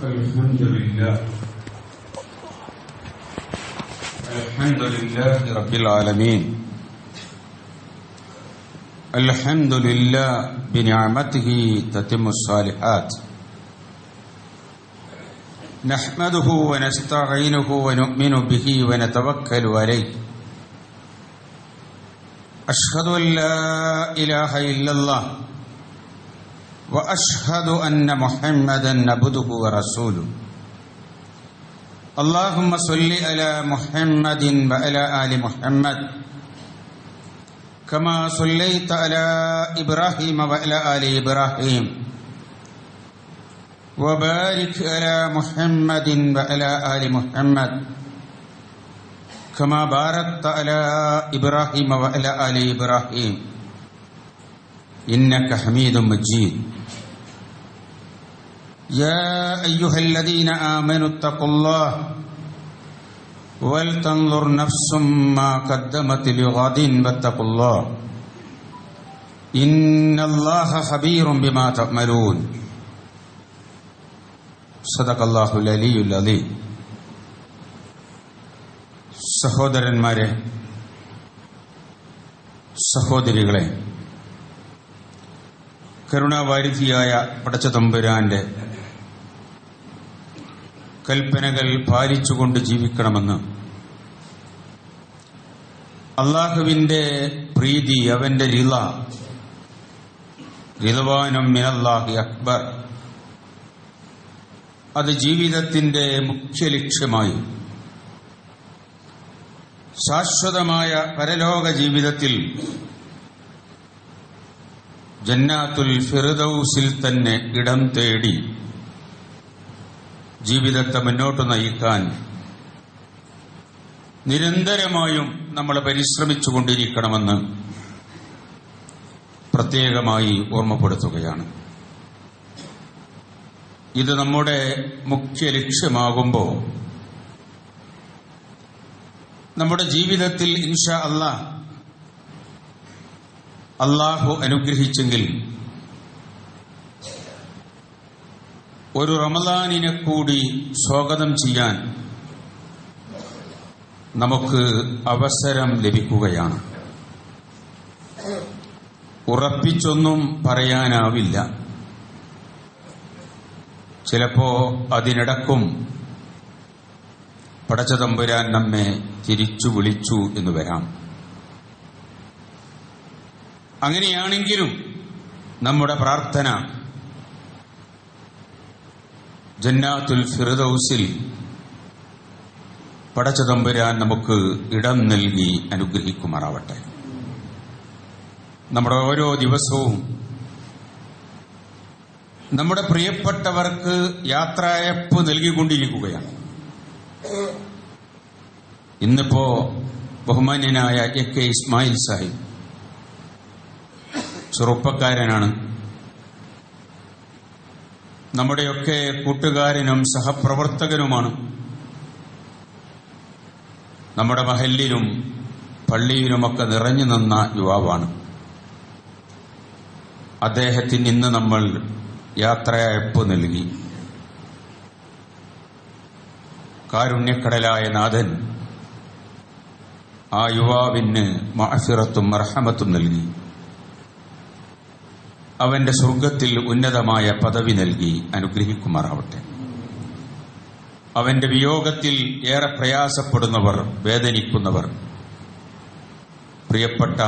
الحمد لله. الحمد لله رب العالمين. الحمد لله بنعمته تتم الصالحات. نحمده ونستعينه ونؤمن به ونتوكل عليه. أشهد أن لا إله إلا الله وأشهد أن محمدا عبده ورسوله. اللهم صل على محمد وعلى آل محمد. كما صليت على إبراهيم وعلى آل إبراهيم. وبارك على محمد وعلى آل محمد. كما باركت على إبراهيم وعلى آل إبراهيم. إنك حميد مجيد. يا أيها الذين آمنوا اتقوا الله ولتنظر نفس ما قدمت لغد واتقوا الله إن الله خبير بما تعملون صدق الله العلي العظيم സഹോദരന്മാരെ സഹോദരികളെ കരുണാവാരിധിയായ പടച്ചതമ്പുരാന്റെ കൽപ്പനകൾ പാലിച്ചുകൊണ്ട് ജീവിക്കണമെന്ന്. അള്ളാഹുവിന്റെ പ്രീതി അവന്റെ റിള ലിതവാനം മിനല്ലാഹി അക്ബർ. അത് ജീവിതത്തിന്റെ മുഖ്യ ലക്ഷ്യമായി. ശാശ്വതമായ പരലോക ജീവിതത്തിൽ ജന്നാത്തുൽ ഫിറുദൌസിൽ തന്നെ ഇടം തേടി ജീവിതത്തെ മുന്നോട്ട് നയിക്കാൻ നിരന്തരമായും നമ്മൾ പരിശ്രമിച്ചുകൊണ്ടിരിക്കണമെന്ന് പ്രത്യേകമായി ഓർമ്മപ്പെടുത്തുകയാണ്. ഇത് നമ്മുടെ മുഖ്യ ലക്ഷ്യമാകുമ്പോൾ നമ്മുടെ ജീവിതത്തിൽ ഇൻഷ അല്ലാ അള്ളാഹു അനുഗ്രഹിച്ചെങ്കിൽ ഒരു റമദാനിനെ കൂടി സ്വാഗതം ചെയ്യാൻ നമുക്ക് അവസരം ലഭിക്കുകയാണ്. ഉറപ്പിച്ചൊന്നും പറയാനാവില്ല. ചിലപ്പോ അതിനിടക്കും. പടച്ചതമ്പുരാൻ നമ്മെ തിരിച്ചു വിളിച്ചു എന്ന് വരാം. അങ്ങനെയാണെങ്കിലും നമ്മുടെ പ്രാർത്ഥന ജന്നാത്തുൽ ഫിറദൌസിൽ പടച്ചതമ്പുരാൻ നമുക്ക് ഇടം നൽകി അനുഗ്രഹിക്കുമാറാവട്ടെ. നമ്മുടെ ഓരോ ദിവസവും നമ്മുടെ പ്രിയപ്പെട്ടവർക്ക് യാത്രയപ്പ് നൽകിക്കൊണ്ടിരിക്കുകയാണ്. ഇന്നിപ്പോ ബഹുമാന്യനായ എ കെ ഇസ്മായിൽ സാഹിബ് ചെറുപ്പക്കാരനാണ്. നമ്മുടെയൊക്കെ കൂട്ടുകാരനും സഹപ്രവർത്തകനുമാണ്. നമ്മുടെ മഹല്ലിലും പള്ളിയിലുമൊക്കെ നിറഞ്ഞു നിന്ന യുവാവാണ്. അദ്ദേഹത്തിന് ഇന്ന് നമ്മൾ യാത്രയയപ്പ് നൽകി. കാരുണ്യക്കടലായ നാഥൻ ആ യുവാവിന് മാഫിറത്തും മർഹമത്തും നൽകി. അവന്റെ സ്വർഗത്തിൽ ഉന്നതമായ പദവി നൽകി അനുഗ്രഹിക്കുമാറാവട്ടെ. അവന്റെ വിയോഗത്തിൽ ഏറെ പ്രയാസപ്പെടുന്നവർ വേദനിക്കുന്നവർ പ്രിയപ്പെട്ട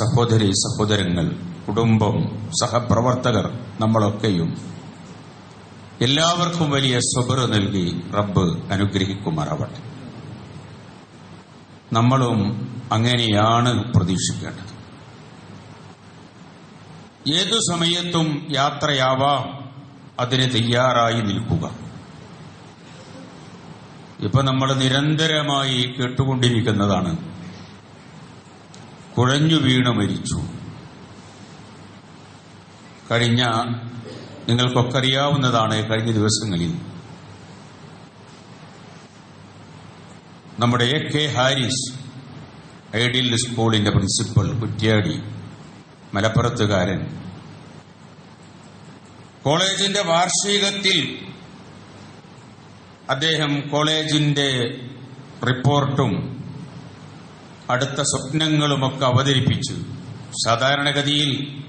സഹോദരി സഹോദരങ്ങൾ കുടുംബം സഹപ്രവർത്തകർ നമ്മളൊക്കെയും എല്ലാവർക്കും വലിയ സ്വബർ നൽകി റബ്ബ് അനുഗ്രഹിക്കുമാറാവട്ടെ. നമ്മളും അങ്ങനെയാണ് പ്രതീക്ഷിക്കേണ്ടത്. ഏതു സമയത്തും യാത്രയാവാം അതിന് തയ്യാറായി നിൽക്കുക. ഇപ്പൊ നമ്മൾ നിരന്തരമായി കേട്ടുകൊണ്ടിരിക്കുന്നതാണ്. കുഴഞ്ഞു വീണ് മരിച്ചു. കഴിഞ്ഞ നിങ്ങൾക്കൊക്കെ അറിയാവുന്നതാണ് കഴിഞ്ഞ ദിവസങ്ങളിൽ. നമ്മുടെ എ കെ ഹാരിസ് ഐഡിയൽ സ്കൂളിന്റെ പ്രിൻസിപ്പൽ കുറ്റ്യാടി മലപ്പുറത്തുകാരൻ. കോളേജിന്റെ വാർഷികത്തിൽ അദ്ദേഹം കോളേജിന്റെ റിപ്പോർട്ടും അടുത്ത സ്വപ്നങ്ങളുമൊക്കെ അവതരിപ്പിച്ചു. സാധാരണഗതിയിൽ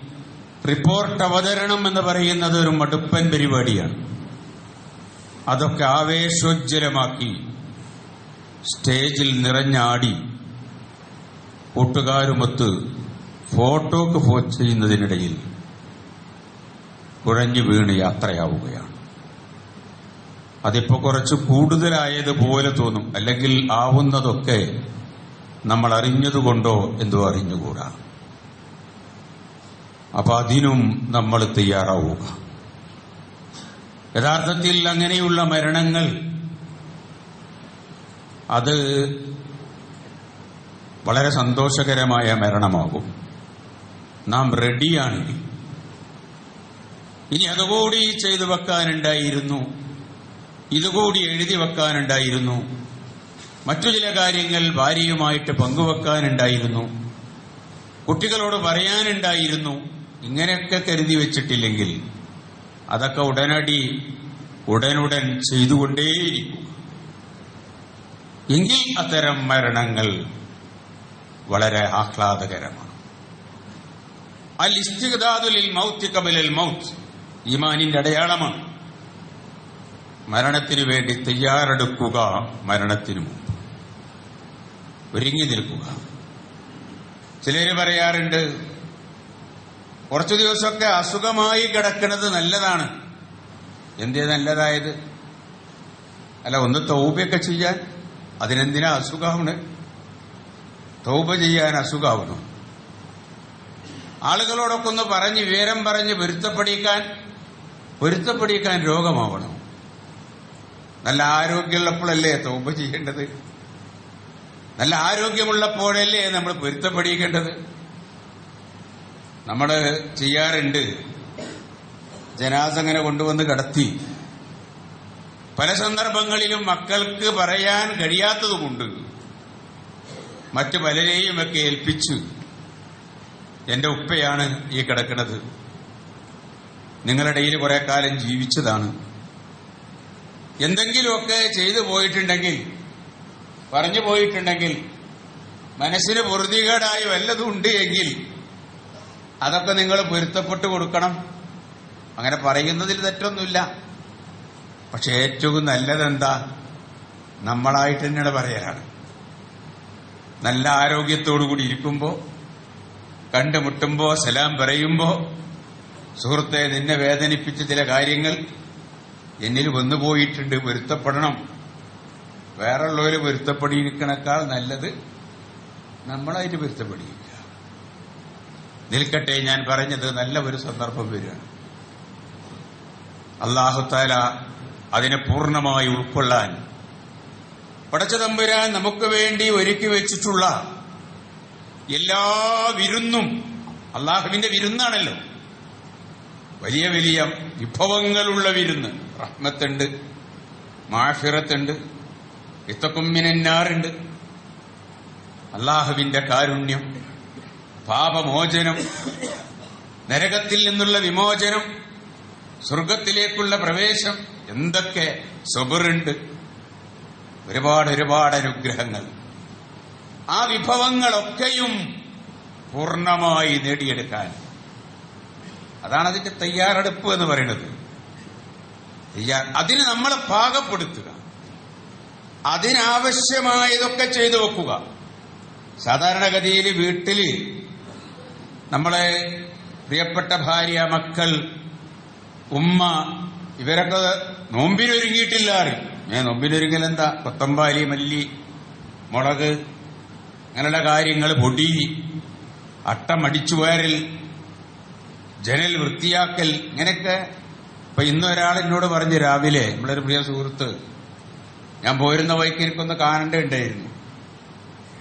റിപ്പോർട്ട് അവതരണം എന്ന് പറയുന്നത് ഒരു മടുപ്പൻ പരിപാടിയാണ്. അതൊക്കെ ആവേശോജ്വലമാക്കി സ്റ്റേജിൽ നിറഞ്ഞാടി കൂട്ടുകാരുമൊത്ത് ഫോട്ടോക്ക് പോസ്റ്റ് ചെയ്യുന്നതിനിടയിൽ കുഴഞ്ഞു വീണ് യാത്രയാവുകയാണ്. അതിപ്പോ കുറച്ച് കൂടുതലായതുപോലെ തോന്നും. അല്ലെങ്കിൽ ആവുന്നതൊക്കെ നമ്മൾ അറിഞ്ഞതുകൊണ്ടോ എന്തോ അറിഞ്ഞുകൂടാ. അപ്പൊ അതിനും നമ്മൾ തയ്യാറാവുക. യഥാർത്ഥത്തിൽ അങ്ങനെയുള്ള മരണങ്ങൾ അത് വളരെ സന്തോഷകരമായ മരണമാകും. നാം റെഡിയാണ് ഇനി അതുകൂടി ചെയ്തു വെക്കാനുണ്ടായിരുന്നു. ഇതുകൂടി എഴുതി വെക്കാനുണ്ടായിരുന്നു. മറ്റു ചില കാര്യങ്ങൾ ഭാര്യയുമായിട്ട് പങ്കുവെക്കാനുണ്ടായിരുന്നു. കുട്ടികളോട് പറയാനുണ്ടായിരുന്നു. ഇങ്ങനെയൊക്കെ കരുതി വെച്ചിട്ടില്ലെങ്കിൽ അതൊക്കെ ഉടനടി ഉടനുടൻ ചെയ്തുകൊണ്ടേയിരിക്കും. എങ്കിൽ അത്തരം മരണങ്ങൾ വളരെ ആഹ്ലാദകരമാണ്. അൽ ഈമാനിന്റെ അടയാളമാണ്. മരണത്തിനു വേണ്ടി തയ്യാറെടുക്കുക മരണത്തിനു മുമ്പ്. ഒരുങ്ങി നിൽക്കുക. ചിലര് പറയാറുണ്ട് കുറച്ചു ദിവസമൊക്കെ അസുഖമായി കിടക്കുന്നത് നല്ലതാണ്. എന്തേ നല്ലതായത്? അല്ല ഒന്ന് തൗബയൊക്കെ ചെയ്യാൻ അതിനെന്തിനാ അസുഖമാണ്? തൗബ ചെയ്യാൻ അസുഖാവണം ആളുകളോടൊക്കെ ഒന്ന് പറഞ്ഞ് വിവരം പറഞ്ഞ് പൊരുത്തപ്പെടിക്കാൻ പൊരുത്തപ്പെടിക്കാൻ രോഗമാവണം. നല്ല ആരോഗ്യമുള്ളപ്പോഴല്ലേ തോമ്പ് ചെയ്യേണ്ടത്? നല്ല ആരോഗ്യമുള്ളപ്പോഴല്ലേ നമ്മൾ പൊരുത്തപ്പെടിക്കേണ്ടത്? നമ്മൾ ചെയ്യാറുണ്ട്. ജനാസ അങ്ങനെ കൊണ്ടുവന്ന് കടത്തി. പല സന്ദർഭങ്ങളിലും മക്കൾക്ക് പറയാൻ കഴിയാത്തതുകൊണ്ട് മറ്റു പലരെയുമൊക്കെ ഏൽപ്പിച്ചു. എന്റെ ഉപ്പയാണ് ഈ കിടക്കുന്നത്. നിങ്ങളുടെ ഇടയിൽ കുറെ കാലം ജീവിച്ചതാണ്. എന്തെങ്കിലുമൊക്കെ ചെയ്തു പോയിട്ടുണ്ടെങ്കിൽ പറഞ്ഞു പോയിട്ടുണ്ടെങ്കിൽ മനസ്സിന് പൊറുതികേടായി വല്ലതും ഉണ്ട് എങ്കിൽ അതൊക്കെ നിങ്ങൾ പൊരുത്തപ്പെട്ട് കൊടുക്കണം. അങ്ങനെ പറയുന്നതിൽ തെറ്റൊന്നുമില്ല. പക്ഷെ ഏറ്റവും നല്ലതെന്താ? നമ്മളായിട്ട് തന്നെയാണ് പറയലാണ്. നല്ല ആരോഗ്യത്തോടു കൂടി ഇരിക്കുമ്പോ കണ്ടുമുട്ടുമ്പോ സലാം പറയുമ്പോ സുഹൃത്തെ നിന്നെ വേദനിപ്പിച്ച ചില കാര്യങ്ങൾ എന്നിൽ വന്നുപോയിട്ടുണ്ട് പൊരുത്തപ്പെടണം. വേറുള്ളവര് പൊരുത്തപ്പെടിയിരിക്കണേക്കാൾ നല്ലത് നമ്മളായിട്ട് പൊരുത്തപ്പെടിയില്ല നിൽക്കട്ടെ ഞാൻ പറഞ്ഞത് നല്ല ഒരു സന്ദർഭം വരികയാണ്. അള്ളാഹുത്താല അതിനെ പൂർണമായി ഉൾക്കൊള്ളാൻ പടച്ചതമ്പുരാൻ നമുക്ക് വേണ്ടി ഒരുക്കി വെച്ചിട്ടുള്ള എല്ലാ വിരുന്നും അള്ളാഹുവിന്റെ വിരുന്നാണല്ലോ. വലിയ വലിയ വിഭവങ്ങളുള്ള വിരുന്ന്. റഹ്മത്തുണ്ട് മാഷിറത്തുണ്ട് ഇത്തക്കുമ്മിനാറുണ്ട് അള്ളാഹുവിന്റെ കാരുണ്യം പാപമോചനം നരകത്തിൽ നിന്നുള്ള വിമോചനം സ്വർഗത്തിലേക്കുള്ള പ്രവേശം എന്തൊക്കെ സ്വബറുണ്ട് ഒരുപാട് ഒരുപാട് അനുഗ്രഹങ്ങൾ. ആ വിഭവങ്ങളൊക്കെയും പൂർണമായി നേടിയെടുക്കാൻ. അതാണ് അതിന്റെ തയ്യാറെടുപ്പ് എന്ന് പറയുന്നത്. അതിന് നമ്മളെ പാകപ്പെടുത്തുക. അതിനാവശ്യമായതൊക്കെ ചെയ്തു വെക്കുക. സാധാരണഗതിയിൽ വീട്ടിൽ നമ്മളെ പ്രിയപ്പെട്ട ഭാര്യ മക്കൾ ഉമ്മ ഇവരൊക്കെ നോമ്പിനൊരുങ്ങിയിട്ടില്ലാറ്. ഞാൻ നോമ്പിനൊരുങ്ങൽ എന്താ കൊത്തമ്പാലി മല്ലി മുളക് അങ്ങനെയുള്ള കാര്യങ്ങൾ പൊടി അട്ടമടിച്ചു വരൽ ജനൽ വൃത്തിയാക്കൽ ഇങ്ങനെയൊക്കെ. ഇപ്പൊ ഇന്ന് ഒരാൾ എന്നോട് പറഞ്ഞു രാവിലെ നമ്മളൊരു പ്രിയ സുഹൃത്ത് ഞാൻ പോരുന്ന വഴിക്ക് എനിക്കൊന്ന് കാണേണ്ടതുണ്ടായിരുന്നു.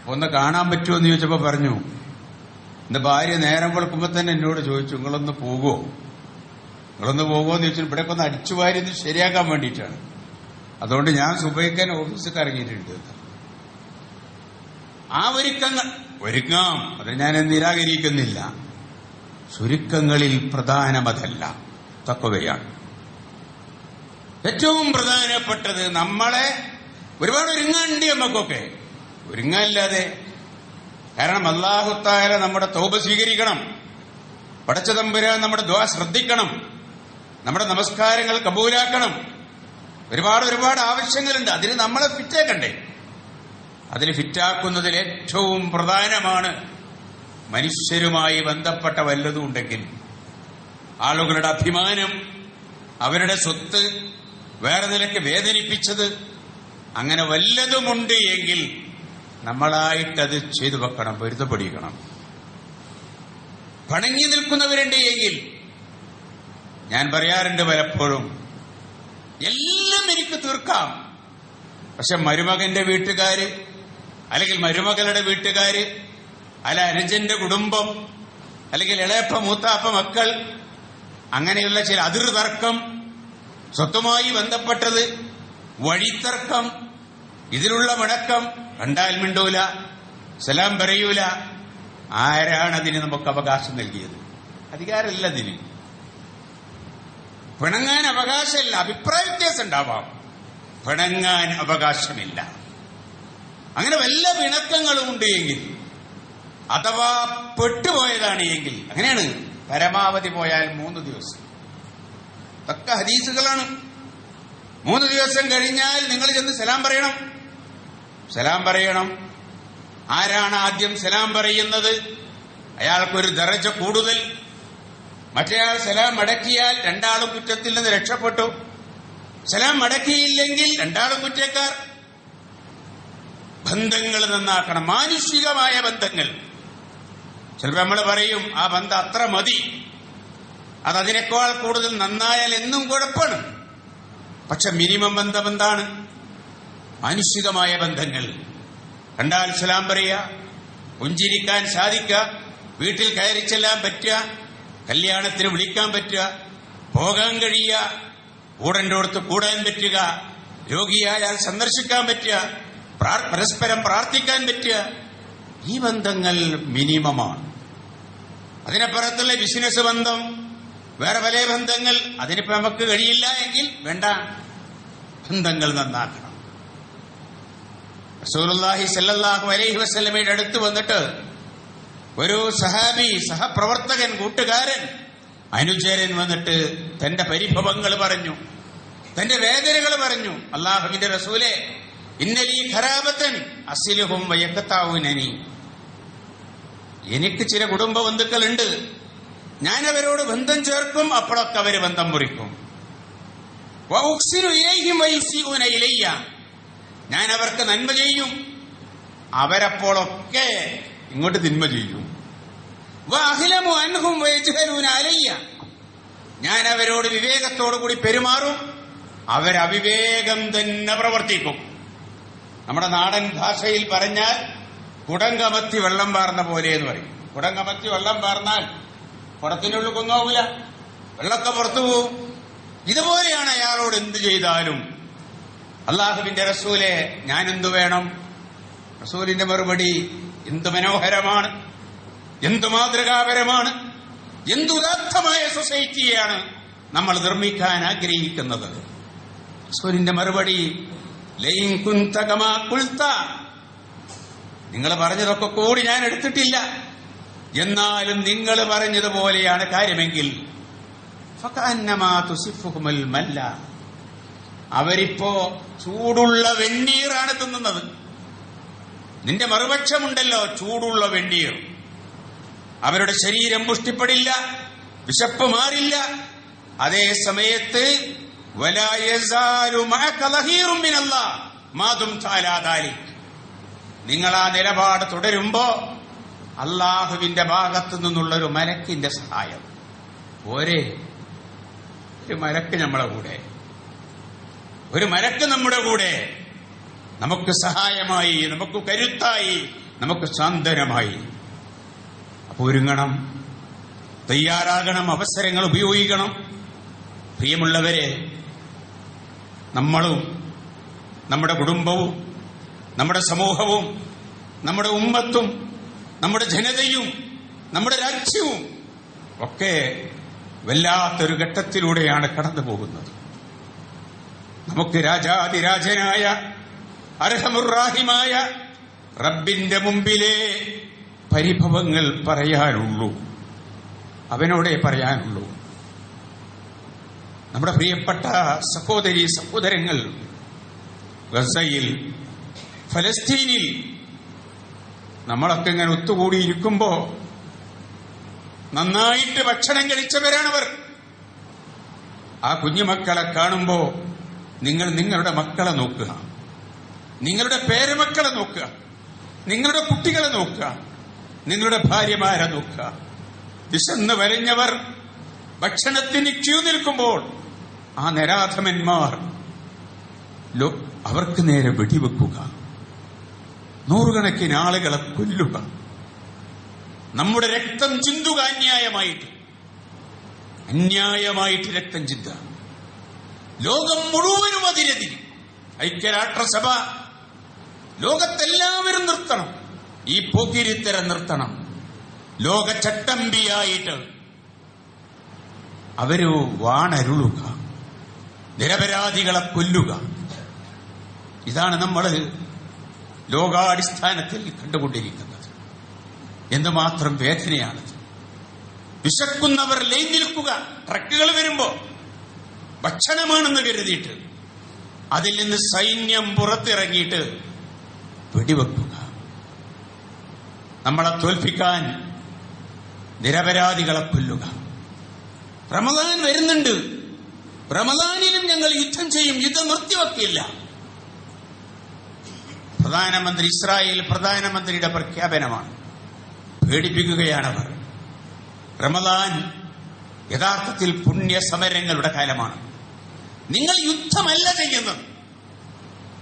ഒന്ന് കാണാൻ പറ്റുമോ എന്ന് ചോദിച്ചപ്പോ പറഞ്ഞു എന്റെ ഭാര്യ നേരം വെളുക്കുമ്പോൾ തന്നെ എന്നോട് ചോദിച്ചു നിങ്ങളൊന്ന് പോകുമോ നിങ്ങളൊന്ന് പോകുമോ എന്ന് ചോദിച്ചു. ഇവിടെ ഒന്ന് അടിച്ചു വാരി ശരിയാക്കാൻ വേണ്ടിയിട്ടാണ്. അതുകൊണ്ട് ഞാൻ സുബൈക്കാൻ ഓഫീസിൽ ഇറങ്ങിയിട്ടുണ്ട് ആ ഒരുക്കങ്ങൾ ഒരുങ്ങാം അത് ഞാൻ നിരാകരിക്കുന്നില്ല. ചുരുക്കങ്ങളിൽ പ്രധാനമതല്ല. തക്കവയാണ്. ഏറ്റവും പ്രധാനപ്പെട്ടത് നമ്മളെ ഒരുപാട് ഒരുങ്ങണ്ടി നമുക്കൊക്കെ. ഒരുങ്ങാനില്ലാതെ. കാരണം അള്ളാഹുത്തായ നമ്മുടെ തോപ സ്വീകരിക്കണം. പടച്ച തമ്പുരാൻ നമ്മുടെ ദ്വാ ശ്രദ്ധിക്കണം. നമ്മുടെ നമസ്കാരങ്ങൾ കബൂലാക്കണം. ഒരുപാട് ഒരുപാട് ആവശ്യങ്ങളുണ്ട്. അതിന് നമ്മളെ ഫിറ്റാക്കണ്ടേ അതിൽ ഫിറ്റാക്കുന്നതിൽ ഏറ്റവും പ്രധാനമാണ് മനുഷ്യരുമായി ബന്ധപ്പെട്ട വല്ലതും ഉണ്ടെങ്കിൽ. ആളുകളുടെ അഭിമാനം അവരുടെ സ്വത്ത് വേറെ നിലയ്ക്ക് വേദനിപ്പിച്ചത് അങ്ങനെ വല്ലതുമുണ്ട് എങ്കിൽ നമ്മളായിട്ടത് ചെയ്തു വെക്കണം പൊരുത്തപ്പെടിക്കണം പണങ്ങി നിൽക്കുന്നവരുണ്ട് എങ്കിൽ ഞാൻ പറയാറുണ്ട് പലപ്പോഴും എല്ലാം എനിക്ക് തീർക്കാം. പക്ഷെ മരുമകന്റെ വീട്ടുകാര് അല്ലെങ്കിൽ മരുമകളുടെ വീട്ടുകാര് അല്ല അനുജന്റെ കുടുംബം അല്ലെങ്കിൽ ഇളയപ്പ മൂത്താപ്പ മക്കൾ അങ്ങനെയുള്ള ചില അതിർതർക്കം സ്വത്തുമായി ബന്ധപ്പെട്ടത് വഴിത്തർക്കം ഇതിലുള്ള മുടക്കം കണ്ടാൽ മിണ്ടൂല സലാം പറയൂല ആരാണ് അതിന് നമുക്ക് അവകാശം നൽകിയത്? അധികാരമല്ല അതിന്. പിണങ്ങാൻ അവകാശമില്ല അഭിപ്രായ വ്യത്യാസം ഉണ്ടാവാം. പിണങ്ങാൻ അവകാശമില്ല. അങ്ങനെ വല്ല പിണക്കങ്ങളും ഉണ്ട് എങ്കിൽ അഥവാ പെട്ടുപോയതാണ് എങ്കിൽ അങ്ങനെയാണ്. പരമാവധി പോയാൽ മൂന്ന് ദിവസം. തക്ക ഹദീസുകളാണ്. മൂന്ന് ദിവസം കഴിഞ്ഞാൽ നിങ്ങൾ ചെന്ന് സലാം പറയണം. സലാം പറയണം. ആരാണ് ആദ്യം സലാം പറയുന്നത്? അയാൾക്കൊരു ദറജ കൂടുതൽ. മറ്റേയാൾ സലാം അടക്കിയാൽ രണ്ടാളും കുറ്റത്തിൽ നിന്ന് രക്ഷപ്പെട്ടു. സലാം അടക്കിയില്ലെങ്കിൽ രണ്ടാളും കുറ്റക്കാർ. ബന്ധങ്ങൾ നന്നാക്കണം. മാനുഷികമായ ബന്ധങ്ങൾ. ചിലപ്പോൾ നമ്മൾ പറയും ആ ബന്ധം അത്ര മതി. അത് അതിനേക്കാൾ കൂടുതൽ നന്നായാൽ എന്നും കുഴപ്പമാണ്. പക്ഷെ മിനിമം ബന്ധം എന്താണ്? മാനുഷികമായ ബന്ധങ്ങൾ. കണ്ടാൽ സലാം പറയുക പുഞ്ചിരിക്കാൻ സാധിക്കുക വീട്ടിൽ കയറി ചെല്ലാൻ പറ്റുക കല്യാണത്തിന് വിളിക്കാൻ പറ്റുക പോകാൻ കഴിയുക കൂടെ അടുത്ത് കൂടാൻ പറ്റുക രോഗിയായാൽ സന്ദർശിക്കാൻ പറ്റുക പരസ്പരം പ്രാർത്ഥിക്കാൻ പറ്റുക ഈ ബന്ധങ്ങൾ മിനിമമാണ്. അതിനപ്പുറത്തുള്ള ബിസിനസ് ബന്ധം വേറെ പല ബന്ധങ്ങൾ അതിനിപ്പോ നമുക്ക് കഴിയില്ല എങ്കിൽ വേണ്ട ബന്ധങ്ങൾ നന്നാക്കണം. റസൂലുള്ളാഹി സല്ലല്ലാഹു അലൈഹി വസല്ലമയുടെ അടുത്ത് വന്നിട്ട് ഒരു സഹാബി സഹപ്രവർത്തകൻ കൂട്ടുകാരൻ അനുചരൻ വന്നിട്ട് തന്റെ പരിഭവങ്ങൾ പറഞ്ഞു തന്റെ വേദനകൾ പറഞ്ഞു. അള്ളാഹുവിന്റെ റസൂലെ ഇന്നലീ ഖരാബത്തൻ അസിലുഹും വയക്കത്താവുനനി. എനിക്ക് ചില കുടുംബ ബന്ധുക്കളുണ്ട്. ഞാൻ അവരോട് ബന്ധം ചേർക്കും അപ്പോഴൊക്കെ അവർ ബന്ധം മുറിക്കും. ഞാൻ അവർക്ക് നന്മ ചെയ്യും. അവരപ്പോഴൊക്കെ ഇങ്ങോട്ട് തിന്മ ചെയ്യും. ഞാൻ അവരോട് വിവേകത്തോടു കൂടി പെരുമാറും. അവരവിവേകം തന്നെ പ്രവർത്തിക്കും. നമ്മുടെ നാടൻ ഭാഷയിൽ പറഞ്ഞാൽ കുടങ്കമത്തി വെള്ളം പാർന്ന പോലെ എന്ന് പറയും. കുടങ്കമത്തി വെള്ളം പാർന്നാൽ കുടത്തിനുള്ളിൽ കൊന്നോവില്ല വെള്ളമൊക്കെ പുറത്തു പോവും. ഇതുപോലെയാണ് അയാളോട് എന്ത് ചെയ്താലും. അള്ളാഹുവിന്റെ റസൂലെ ഞാൻ എന്തു വേണം? റസൂലിന്റെ മറുപടി എന്ത് മനോഹരമാണ്. എന്ത് മാതൃകാപരമാണ്. എന്തുദാർത്ഥമായ സൊസൈറ്റിയാണ് നമ്മൾ നിർമ്മിക്കാൻ ആഗ്രഹിക്കുന്നത്. റസൂലിന്റെ മറുപടി നിങ്ങൾ പറഞ്ഞതൊക്കെ കൂടി ഞാൻ എടുത്തിട്ടില്ല. എന്നാലും നിങ്ങൾ പറഞ്ഞതുപോലെയാണ് കാര്യമെങ്കിൽ. മല്ല. അവരിപ്പോ ചൂടുള്ള വെണ്ണീറാണ് തിന്നുന്നത്. നിന്റെ മറുപക്ഷമുണ്ടല്ലോ ചൂടുള്ള വെണ്ണീർ. അവരുടെ ശരീരം പുഷ്ടിപ്പെടില്ല വിശപ്പ് മാറില്ല. അതേ സമയത്ത് നിങ്ങൾ ആ നിലപാട് തുടരുമ്പോ അള്ളാഹുവിന്റെ ഭാഗത്തു നിന്നുള്ളൊരു മലക്കിന്റെ സഹായം. പോരെ. ഒരു മലക്ക് നമ്മളെ കൂടെ. ഒരു മലക്ക് നമ്മുടെ കൂടെ. നമുക്ക് സഹായമായി നമുക്ക് കരുത്തായി നമുക്ക് സാന്ത്വനമായി. അപ്പൊ ഒരുങ്ങണം. തയ്യാറാകണം അവസരങ്ങൾ ഉപയോഗിക്കണം. പ്രിയമുള്ളവരെ നമ്മളും നമ്മുടെ കുടുംബവും നമ്മുടെ സമൂഹവും നമ്മുടെ ഉമ്മത്തും നമ്മുടെ ജനതയും നമ്മുടെ രാജ്യവും ഒക്കെ വല്ലാത്തൊരു ഘട്ടത്തിലൂടെയാണ് കടന്നു പോകുന്നത്. നമുക്ക് രാജാതിരാജനായ അർഹമുറാഹിമായ റബ്ബിന്റെ മുമ്പിലെ പരിഭവങ്ങൾ പറയാനുള്ളൂ. അവനോടെ പറയാനുള്ളൂ. നമ്മുടെ പ്രിയപ്പെട്ട സഹോദരി സഹോദരങ്ങൾ ഗസയിൽ ഫലസ്തീനിൽ നമ്മളൊക്കെ ഇങ്ങനെ ഒത്തുകൂടിയിരിക്കുമ്പോ നന്നായിട്ട് ഭക്ഷണം കഴിച്ചവരാണവർ. ആ കുഞ്ഞുമക്കളെ കാണുമ്പോ നിങ്ങൾ നിങ്ങളുടെ മക്കളെ നോക്കുക. നിങ്ങളുടെ പേരമക്കളെ നോക്കുക. നിങ്ങളുടെ കുട്ടികളെ നോക്കുക. നിങ്ങളുടെ ഭാര്യമാരെ നോക്കുക. വിശന്ന് വരഞ്ഞവർ ഭക്ഷണത്തിന് ക്യൂ നിൽക്കുമ്പോൾ ആ നരാധമന്മാർ അവർക്ക് നേരെ വെടിവെക്കുക. നൂറുകണക്കിന് ആളുകളെ കൊല്ലുക. നമ്മുടെ രക്തം ചിന്തുക അന്യായമായിട്ട്. അന്യായമായിട്ട് രക്തം ചിന്ത ലോകം മുഴുവനും അതിരെതിരി ഐക്യരാഷ്ട്രസഭ ലോകത്തെല്ലാവരും നിർത്തണം. ഈ പോക്കിരിത്തരം നിർത്തണം. ലോക ചട്ടമ്പിയായിട്ട് അവർ വാണരുളുക. നിരപരാധികളെ കൊല്ലുക. ഇതാണ് നമ്മൾ ലോകാടിസ്ഥാനത്തിൽ കണ്ടുകൊണ്ടിരിക്കുന്നത്. എന്തുമാത്രം വേദനയാണത്. വിശക്കുന്നവർ ലൈൻ നിൽക്കുക. ട്രക്കുകൾ വരുമ്പോ ഭക്ഷണമാണെന്ന് കരുതിയിട്ട് അതിൽ നിന്ന് സൈന്യം പുറത്തിറങ്ങിയിട്ട് വെടിവെക്കുക. നമ്മളെ തോൽപ്പിക്കാൻ നിരപരാധികളെ കൊല്ലുക. റമദാൻ വരുന്നുണ്ട്. റമദാനിലും ഞങ്ങൾ യുദ്ധം ചെയ്യും. യുദ്ധം നിർത്തിവെക്കില്ല പ്രധാനമന്ത്രി ഇസ്രായേൽ പ്രധാനമന്ത്രിയുടെ പ്രഖ്യാപനമാണ്. പേടിപ്പിക്കുകയാണ് അവർ റമദാൻ യഥാർത്ഥത്തിൽ പുണ്യ സമരങ്ങളുടെ കാലമാണ്. നിങ്ങൾ യുദ്ധമല്ല ചെയ്യുന്നത്.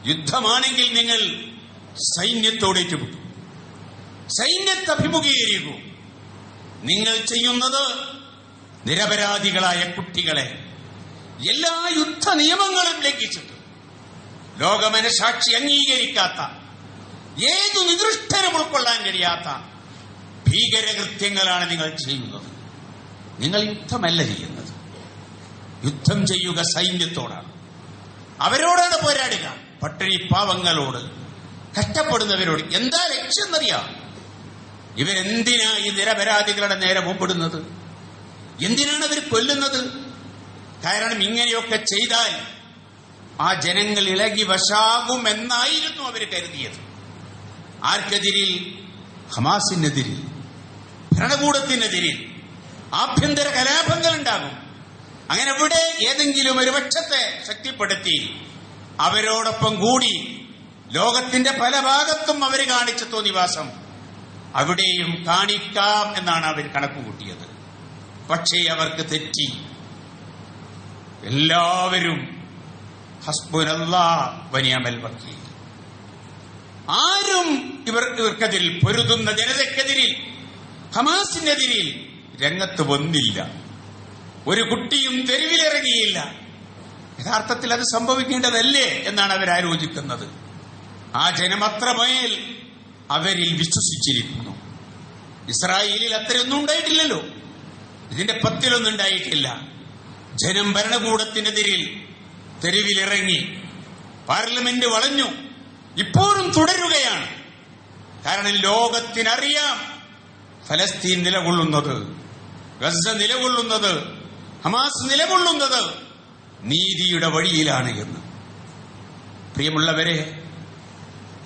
യുദ്ധമാണെങ്കിൽ നിങ്ങൾ സൈന്യത്തോട് ഏറ്റുമുട്ടും. സൈന്യത്തെ അഭിമുഖീകരിക്കും. നിങ്ങൾ ചെയ്യുന്നത് നിരപരാധികളായ കുട്ടികളെ എല്ലാ യുദ്ധ നിയമങ്ങളും ലംഘിച്ചിട്ട് ലോകമനസാക്ഷി അംഗീകരിക്കാത്ത ഏതു നികൃഷ്ടരും ഉൾക്കൊള്ളാൻ കഴിയാത്ത ഭീകരകൃത്യങ്ങളാണ് നിങ്ങൾ ചെയ്യുന്നത്. നിങ്ങൾ യുദ്ധമല്ല ചെയ്യുന്നത്. യുദ്ധം ചെയ്യുക സൈന്യത്തോടാണ്. അവരോടാണ് പോരാടുക. പട്ടിണി പാവങ്ങളോട് കഷ്ടപ്പെടുന്നവരോട് എന്താ ലക്ഷ്യം എന്നറിയാം ഇവരെന്തിനാ ഈ നിരപരാധികളുടെ നേരെ മുമ്പിടുന്നത്? എന്തിനാണ് അവർ കൊല്ലുന്നത്? കാരണം ഇങ്ങനെയൊക്കെ ചെയ്താൽ ആ ജനങ്ങൾ ഇളകി വശാകുമെന്നായിരുന്നു അവർ കരുതിയത്. ആർക്കെതിരിൽ? ഹമാസിനെതിരിൽ ഭരണകൂടത്തിനെതിരിൽ ആഭ്യന്തര കലാപങ്ങൾ ഉണ്ടാകും. അങ്ങനെ ഇവിടെ ഏതെങ്കിലും ഒരു പക്ഷത്തെ ശക്തിപ്പെടുത്തി അവരോടൊപ്പം കൂടി ലോകത്തിന്റെ പല ഭാഗത്തും അവർ കാണിച്ച തോന്നിവാസം അവിടെയും കാണിക്കാം എന്നാണ് അവർ കണക്കുകൂട്ടിയത്. പക്ഷേ അവർക്ക് തെറ്റി. എല്ലാവരും വനിയമൽ വക്കീൽ. ആരും ഇവർ ഇവർക്കെതിരിൽ പൊരുതുന്ന ജനതയ്ക്കെതിരിൽ ഹമാസിനെതിരിൽ രംഗത്ത് വന്നില്ല. ഒരു കുട്ടിയും തെരുവിലിറങ്ങിയില്ല. യഥാർത്ഥത്തിൽ അത് സംഭവിക്കേണ്ടതല്ലേ എന്നാണ് അവർ ആലോചിക്കുന്നത്. ആ ജനമത്രമേൽ അവരിൽ വിശ്വസിച്ചിരിക്കുന്നു. ഇസ്രായേലിൽ അത്രയൊന്നും ഉണ്ടായിട്ടില്ലല്ലോ. ഇതിന്റെ പത്തിലൊന്നും ഉണ്ടായിട്ടില്ല. ജനം ഭരണകൂടത്തിനെതിരിൽ തെരുവിലിറങ്ങി പാർലമെന്റ് വളഞ്ഞു. ഇപ്പോഴും തുടരുകയാണ്. കാരണം ലോകത്തിനറിയാം ഫലസ്തീൻ നിലകൊള്ളുന്നത് ഗസ നിലകൊള്ളുന്നത് ഹമാസ് നിലകൊള്ളുന്നത് നീതിയുടെ വഴിയിലാണ് എന്ന്. പ്രിയമുള്ളവരെ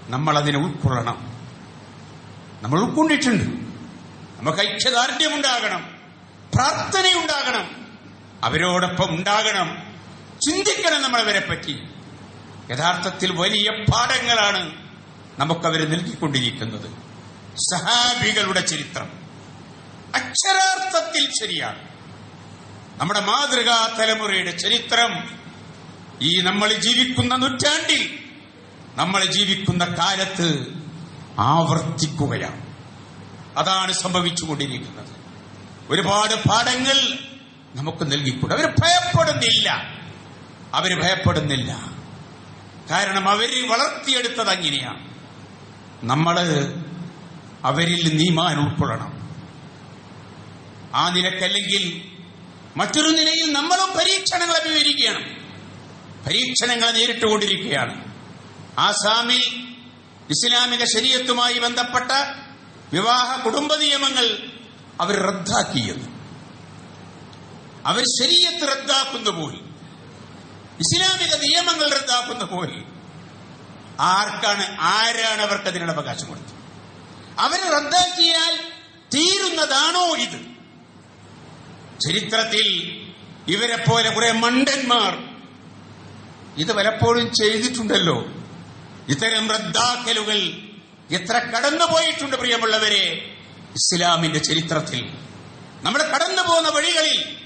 നമ്മൾ അതിനെ ഉൾക്കൊള്ളണം. നമ്മൾ ഉൾക്കൊണ്ടിട്ടുണ്ട്. നമുക്ക് ഐക്യദാർഢ്യമുണ്ടാകണം. പ്രാർത്ഥനയുണ്ടാകണം. അവരോടൊപ്പം ഉണ്ടാകണം. ചിന്തിക്കണം നമ്മൾ അവരെ പറ്റി. യഥാർത്ഥത്തിൽ വലിയ പാഠങ്ങളാണ് നമുക്കവർ നൽകിക്കൊണ്ടിരിക്കുന്നത്. സഹാബികളുടെ ചരിത്രം. അക്ഷരാർത്ഥത്തിൽ ശരിയാണ്. നമ്മുടെ മാതൃകാ തലമുറയുടെ ചരിത്രം ഈ നമ്മൾ ജീവിക്കുന്ന നൂറ്റാണ്ടിൽ നമ്മൾ ജീവിക്കുന്ന കാലത്ത് ആവർത്തിക്കുകയാണ്. അതാണ് സംഭവിച്ചുകൊണ്ടിരിക്കുന്നത്. ഒരുപാട് പാഠങ്ങൾ നമുക്ക് നൽകിക്കൂടെ. അവർ ഭയപ്പെടുന്നില്ല. അവർ ഭയപ്പെടുന്നില്ല. കാരണം അവർ വളർത്തിയെടുത്തത് അങ്ങനെയാണ് നമ്മൾ അവരിൽ നീമാൻ ഉൾക്കൊള്ളണം. ആ നിലക്കല്ലെങ്കിൽ മറ്റൊരു നിലയിൽ നമ്മളും പരീക്ഷണങ്ങൾ അഭിമുഖീകരിക്കുകയാണ് പരീക്ഷണങ്ങൾ നേരിട്ടുകൊണ്ടിരിക്കുകയാണ് ആസാമിൽ ഇസ്ലാമിക ശരീരത്തുമായി ബന്ധപ്പെട്ട വിവാഹ കുടുംബ നിയമങ്ങൾ അവർ റദ്ദാക്കിയത്. അവർ ശരീരത്ത് റദ്ദാക്കുന്ന പോൽ ഇസ്ലാമിക നിയമങ്ങൾ റദ്ദാക്കുന്ന പോൽ ആർക്കാണ് ആരാണ് അവർക്ക് അതിനുള്ള അവകാശം കൊടുത്തത്? അവരെ റദ്ദാക്കിയാൽ തീരുന്നതാണോ ഇത്? ചരിത്രത്തിൽ ഇവരെ പോലെ കുറെ മണ്ടന്മാർ ഇത് പലപ്പോഴും ചെയ്തിട്ടുണ്ടല്ലോ. ഇത്തരം റദ്ദാക്കലുകൾ എത്ര കടന്നുപോയിട്ടുണ്ട് പ്രിയമുള്ളവരെ ഇസ്ലാമിന്റെ ചരിത്രത്തിൽ. നമ്മൾ കടന്നു പോകുന്ന വഴികളിൽ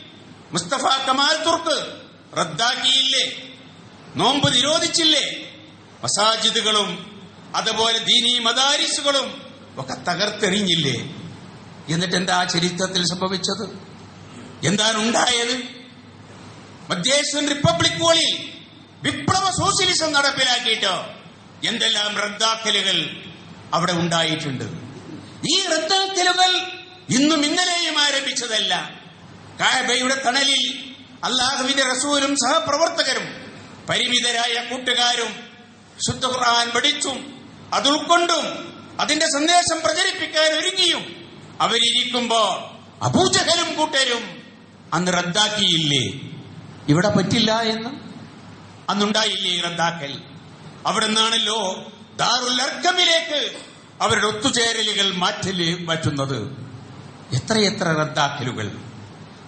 മുസ്തഫ കമാൽ തുർക്ക് റദ്ദാക്കിയില്ലേ? നോമ്പ് നിരോധിച്ചില്ലേ? മസാജിദുകളും അതുപോലെ ദീനി മദാരിസുകളും ഒക്കെ തകർത്തെറിഞ്ഞില്ലേ? എന്നിട്ട് എന്താ ചരിത്രത്തിൽ സംഭവിച്ചത്? എന്താണ് ഉണ്ടായത്? മധ്യേഷ്യൻ റിപ്പബ്ലിക്കുകളിൽ വിപ്ലവ സോഷ്യലിസം നടപ്പിലാക്കിയിട്ട്? എന്തെല്ലാം റദ്ദാക്കലുകൾ അവിടെ ഉണ്ടായിട്ടുണ്ട്? ഈ റദ്ദാക്കലുകൾ ഇന്നും ഇന്നലെയും ആരംഭിച്ചതല്ല. കായബയുടെ തണലിൽ അള്ളാഹുവിന്റെ റസൂലും സഹപ്രവർത്തകരും പരിമിതരായ കൂട്ടുകാരും ശുദ്ധ ഖുർആൻ പഠിച്ചും അത് ഉൾക്കൊണ്ടും അതിന്റെ സന്ദേശം പ്രചരിപ്പിക്കാൻ ഒരുങ്ങിയും അവരിയ്ക്കുമ്പോ അബൂജഹലും കൂട്ടരും അന്ന് റദ്ദാക്കിയില്ലേ? ഇവിടെ പറ്റില്ല എന്ന്? അന്നുണ്ടായില്ലേ റദ്ദാക്കൽ? അവിടെ നിന്നാണല്ലോ ദാറുൽ അവരുടെ ഒത്തുചേരലുകൾ മാറ്റൽ മാറ്റുന്നത്. എത്രയെത്ര റദ്ദാക്കലുകൾ?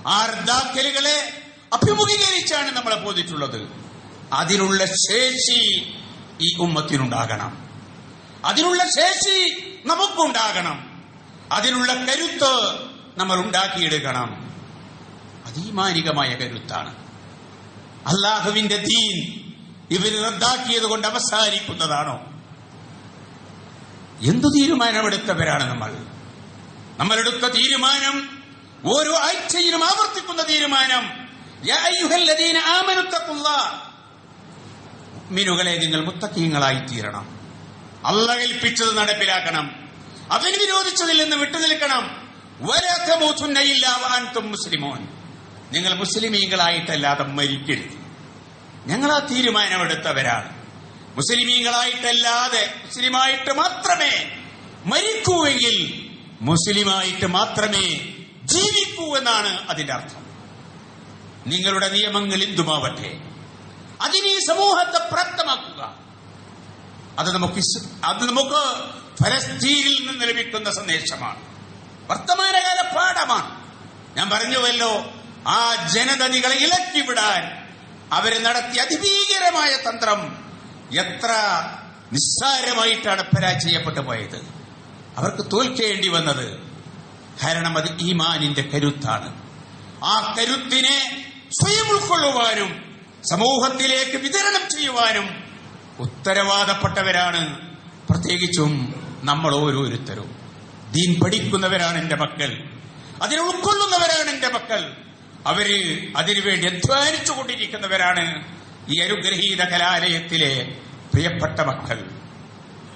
ആ റദ്ദാക്കലുകളെ അഭിമുഖീകരിച്ചാണ് നമ്മളെ പോയിട്ടുള്ളത് അതിനുള്ള ശേഷി ഈ ഉമ്മത്തിനുണ്ടാകണം. അതിനുള്ള ശേഷി നമുക്കുണ്ടാകണം. അതിനുള്ള കരുത്ത് നമ്മൾ ഉണ്ടാക്കിയെടുക്കണം. അതീമാനികമായ കരുത്താണ്. അള്ളാഹുവിന്റെ ദീൻ ഇവർ റദ്ദാക്കിയത് കൊണ്ട് അവസാനിക്കുന്നതാണോ? എന്തു തീരുമാനമെടുത്തവരാണ് നമ്മൾ? നമ്മളെടുത്ത തീരുമാനം ഓരോ ആഴ്ചയിലും ആവർത്തിക്കുന്ന തീരുമാനം. മിനുകളെ നിങ്ങൾ മുത്തക്കീങ്ങളായി തീരണം അല്ല കൽപ്പിച്ചത് നടപ്പിലാക്കണം. അതിന് വിരോധിച്ചതിൽ നിന്ന് വിട്ടുനിൽക്കണം. മുസ്ലിമോൻ. നിങ്ങൾ മുസ്ലിമീങ്ങളായിട്ടല്ലാതെ മരിക്കരുത്. ഞങ്ങൾ ആ തീരുമാനമെടുത്തവരാണ്. മുസ്ലിമീങ്ങളായിട്ടല്ലാതെ മുസ്ലിമായിട്ട് മാത്രമേ മരിക്കൂവെങ്കിൽ മുസ്ലിമായിട്ട് മാത്രമേ ജീവിക്കൂ എന്നാണ് അതിന്റെ അർത്ഥം. നിങ്ങളുടെ നിയമങ്ങൾ എന്തുമാവട്ടെ അതിനെ സമൂഹത്തെ പ്രാപ്തമാക്കുക. അത് നമുക്ക് അത് നമുക്ക് ഫലസ്തീനിൽ നിന്ന് ലഭിക്കുന്ന സന്ദേശമാണ്. വർത്തമാനകാല പാഠമാണ്. ഞാൻ പറഞ്ഞുവല്ലോ ആ ജനത നിങ്ങളെ ഇളക്കി വിടാൻ അവർ നടത്തിയ അതിഭീകരമായ തന്ത്രം എത്ര നിസ്സാരമായിട്ടാണ് പരാജയപ്പെട്ടു പോയത്. അവർക്ക് തോൽക്കേണ്ടി വന്നത് കാരണം അത് ഈമാനിന്റെ കരുത്താണ്. ആ കരുത്തിനെ സ്വയം ഉൾക്കൊള്ളുവാനും സമൂഹത്തിലേക്ക് വിതരണം ചെയ്യുവാനും ഉത്തരവാദപ്പെട്ടവരാണ്. പ്രത്യേകിച്ചും നമ്മൾ ഓരോരുത്തരും. ദീൻ പഠിക്കുന്നവരാണ് എന്റെ മക്കൾ. അതിനെ ഉൾക്കൊള്ളുന്നവരാണ് എന്റെ മക്കൾ. അവർ അതിനുവേണ്ടി അധ്വാനിച്ചു കൊണ്ടിരിക്കുന്നവരാണ് ഈ അനുഗ്രഹീത കലാലയത്തിലെ പ്രിയപ്പെട്ട മക്കൾ.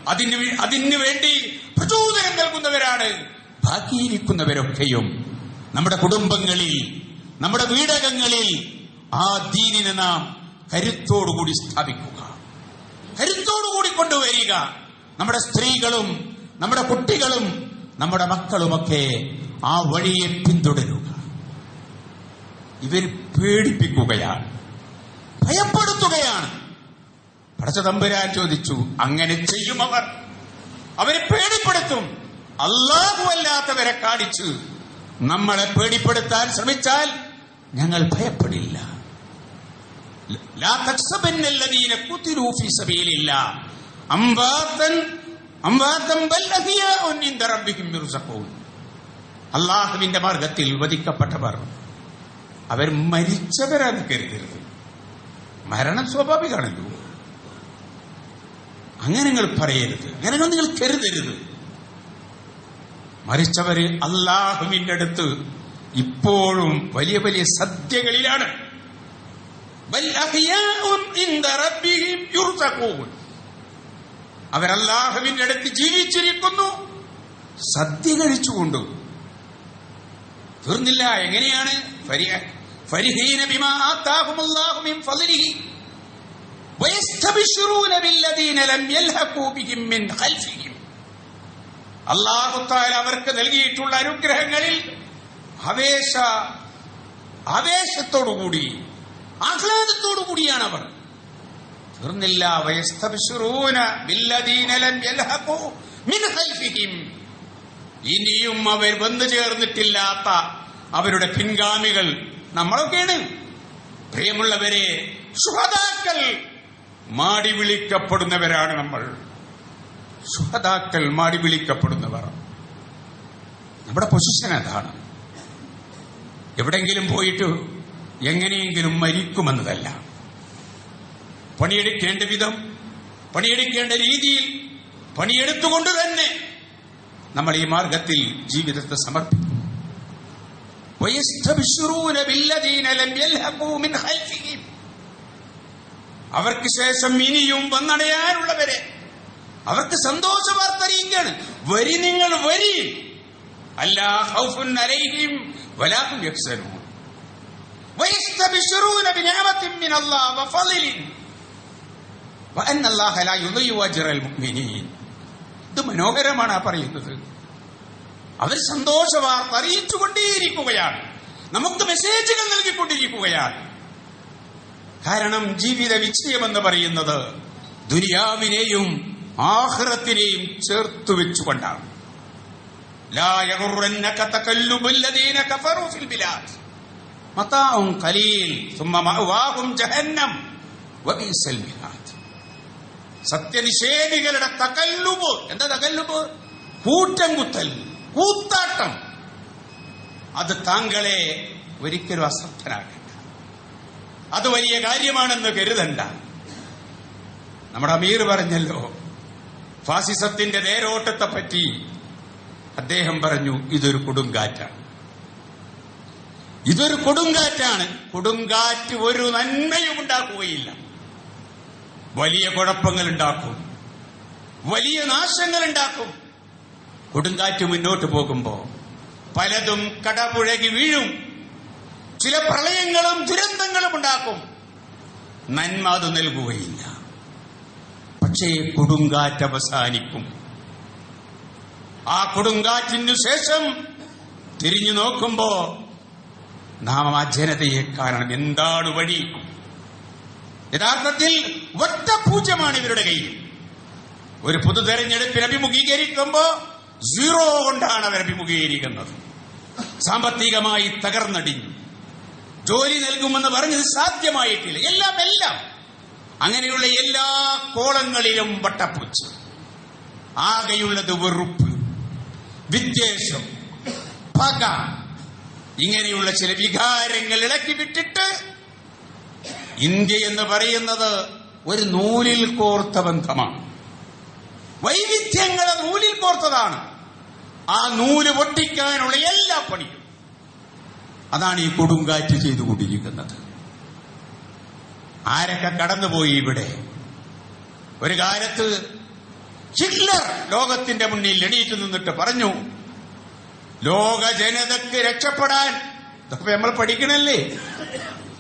അതിന് അതിനു വേണ്ടി പ്രചോദനം നൽകുന്നവരാണ് ബാക്കിയിരിക്കുന്നവരൊക്കെയും നമ്മുടെ കുടുംബങ്ങളിൽ നമ്മുടെ വീടകങ്ങളിൽ ആ ദീനിനെ നാം കരുത്തോടുകൂടി സ്ഥാപിക്കുക. കരുത്തോടുകൂടി കൊണ്ടുവരിക. നമ്മുടെ സ്ത്രീകളും നമ്മുടെ കുട്ടികളും നമ്മുടെ മക്കളുമൊക്കെ ആ വഴിയെ പിന്തുടരുക. ഇവർ പേടിപ്പിക്കുകയാണ്. ഭയപ്പെടുത്തുകയാണ്. പടച്ച തമ്പുരാൻ ചോദിച്ചു അങ്ങനെ ചെയ്യും അവർ അവരെ പേടിപ്പെടുത്തും. അല്ലാഹുവല്ലാത്തവരെ കാണിച്ചു നമ്മളെ പേടിപ്പെടുത്താൻ ശ്രമിച്ചാൽ ഞങ്ങൾ ഭയപ്പെടില്ല. അള്ളാഹുവിന്റെ മാർഗത്തിൽ വധിക്കപ്പെട്ടവർ അവർ മരിച്ചവരാണ് കരുതരുത്. മരണം സ്വാഭാവികമാണല്ലോ. അങ്ങനെ നിങ്ങൾ പറയരുത്. അങ്ങനെ നിങ്ങൾ കരുതരുത്. മരിച്ചവര് അള്ളാഹുവിന്റെ അടുത്ത് ഇപ്പോഴും വലിയ വലിയ യുർസഖൂൻ. അവരല്ലാഹുവിന്റെ അടുത്ത് ജീവിച്ചിരിക്കുന്നു. സദ്യ കഴിച്ചുകൊണ്ട് തീർന്നില്ല എങ്ങനെയാണ്? ഫരി- അള്ളാഹുത്താൽ അവർക്ക് നൽകിയിട്ടുള്ള അനുഗ്രഹങ്ങളിൽ ആവേശ ആവേശത്തോടുകൂടി ആഹ്ലാദത്തോടുകൂടിയാണ് അവർ. തീർന്നില്ല ഇനിയും അവർ വന്നു ചേർന്നിട്ടില്ലാത്ത അവരുടെ പിൻഗാമികൾ നമ്മളൊക്കെയാണ്. പ്രിയമുള്ളവരെ സുഹതാക്കൾ മാടി വിളിക്കപ്പെടുന്നവരാണ് നമ്മൾ. സുഹതാക്കൾ മാടി വിളിക്കപ്പെടുന്നവർ. നമ്മുടെ പൊസിഷൻ അതാണ്. എവിടെങ്കിലും പോയിട്ട് എങ്ങനെയെങ്കിലും മരിക്കുമെന്നതല്ല. പണിയെടുക്കേണ്ട വിധം പണിയെടുക്കേണ്ട രീതിയിൽ പണിയെടുത്തുകൊണ്ട് തന്നെ നമ്മൾ ഈ മാർഗത്തിൽ ജീവിതത്തെ സമർപ്പിക്കും. അവർക്ക് ശേഷം ഇനിയും വന്നടയാനുള്ളവരെ അവർക്ക് സന്തോഷ വാർത്ത വരി നിങ്ങൾ വരി. ഇത് മനോഹരമാണ് ആ പറയുന്നത്. അവർ സന്തോഷ വാർത്ത അറിയിച്ചുകൊണ്ടേയിരിക്കുകയാണ് നമുക്ക് മെസ്സേജുകൾ നൽകിക്കൊണ്ടിരിക്കുകയാണ്. കാരണം ജീവിത വിജയമെന്ന് പറയുന്നത് ദുര്യാവിനെയും ആഹ്റത്തിനെയും ചേർത്തു വെച്ചുകൊണ്ടാണ്. സത്യനിഷേധികളുടെ തകല്ലുബ്. എന്താ തകല്ലുബ്? കൂറ്റം കുത്തൽ കൂത്താട്ടം. അത് താങ്കളെ ഒരിക്കലും അശ്രദ്ധനാകണ്ട അത് വലിയ കാര്യമാണെന്ന് കരുതണ്ട. നമ്മുടെ അമീർ പറഞ്ഞല്ലോ ഫാസിസത്തിന്റെ നേരോട്ടത്തെ പറ്റി അദ്ദേഹം പറഞ്ഞു ഇതൊരു കൊടുങ്കാറ്റാണ്. ഇതൊരു കൊടുങ്കാറ്റാണ്. കൊടുങ്കാറ്റ് ഒരു നന്മയും ഉണ്ടാക്കുകയില്ല. വലിയ കുഴപ്പങ്ങൾ ഉണ്ടാക്കും. വലിയ നാശങ്ങൾ ഉണ്ടാക്കും. കൊടുങ്കാറ്റ് മുന്നോട്ട് പോകുമ്പോ പലതും കടപുഴകി വീഴും. ചില പ്രളയങ്ങളും ദുരന്തങ്ങളും ഉണ്ടാക്കും. നന്മ അത് നൽകുകയില്ല. പക്ഷേ കൊടുങ്കാറ്റ് അവസാനിക്കും. ആ കൊടുങ്കാറ്റിനു ശേഷം തിരിഞ്ഞു നോക്കുമ്പോ നാം ആ ജനതയെ കാണണം. എന്താണ് വഴി? യഥാർത്ഥത്തിൽ ഒറ്റ പൂജ്യമാണ് ഇവരുടെ കയ്യിൽ. ഒരു പൊതു തെരഞ്ഞെടുപ്പിന് അഭിമുഖീകരിക്കുമ്പോ സീറോ കൊണ്ടാണ് അവർ അഭിമുഖീകരിക്കുന്നത്. സാമ്പത്തികമായി തകർന്നടിഞ്ഞു. ജോലി നൽകുമെന്ന് പറഞ്ഞത് സാധ്യമായിട്ടില്ല. എല്ലാം എല്ലാം. അങ്ങനെയുള്ള എല്ലാ കോളങ്ങളിലും വട്ടപ്പൂച്ച. ആകെയുള്ളത് വെറുപ്പ് വിദ്വേഷം പക. ഇങ്ങനെയുള്ള ചില വികാരങ്ങൾ ഇളക്കി വിട്ടിട്ട് ഇന്ത്യ എന്ന് പറയുന്നത് ഒരു നൂലിൽ കോർത്ത ബന്ധമാണ്. വൈവിധ്യങ്ങളെ നൂലിൽ കോർത്തതാണ്. ആ നൂൽ പൊട്ടിക്കാനുള്ള എല്ലാ പണിയും. അതാണ് ഈ കൊടുങ്കാറ്റ് ചെയ്തുകൊണ്ടിരിക്കുന്നത്. ആരൊക്കെ കടന്നുപോയി ഇവിടെ? ഒരു കാലത്ത് ചില്ലർ ലോകത്തിന്റെ മുന്നിൽ എണീറ്റ് നിന്നിട്ട് പറഞ്ഞു ലോക ജനതയ്ക്ക് രക്ഷപ്പെടാൻ ഇതൊക്കെ നമ്മൾ പഠിക്കണല്ലേ?